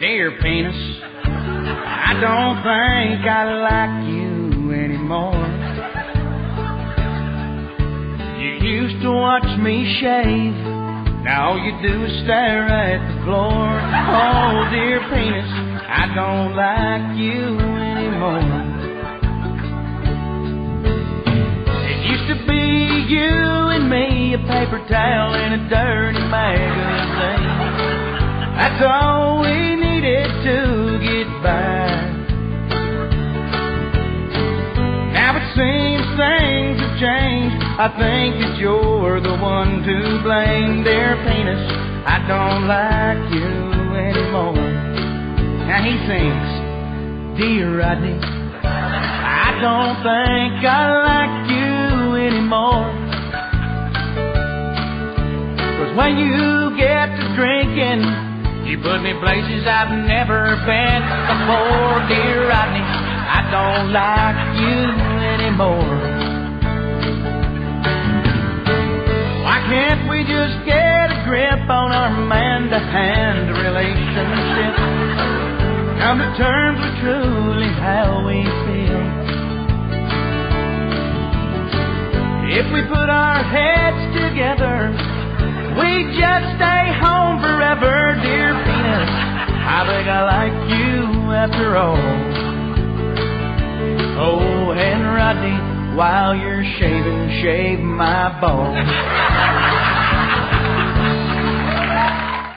Dear penis, I don't think I like you anymore. You used to watch me shave. Now all you do is stare at the floor. Oh, dear penis, I don't like you anymore. It used to be you and me, a paper towel and a dirty magazine. That's all I think that you're the one to blame, dear penis. I don't like you anymore. Now he sings, Dear Rodney, I don't think I like you anymore. Cause when you get to drinking, you put me places I've never been before, dear Rodney. I don't like you anymore. Just get a grip on our man-to-hand relationship? Come to terms with truly how we feel. If we put our heads together, we just stay home forever, dear penis. I think I like you after all. Oh, and Rodney, while you're shaving, shave my balls.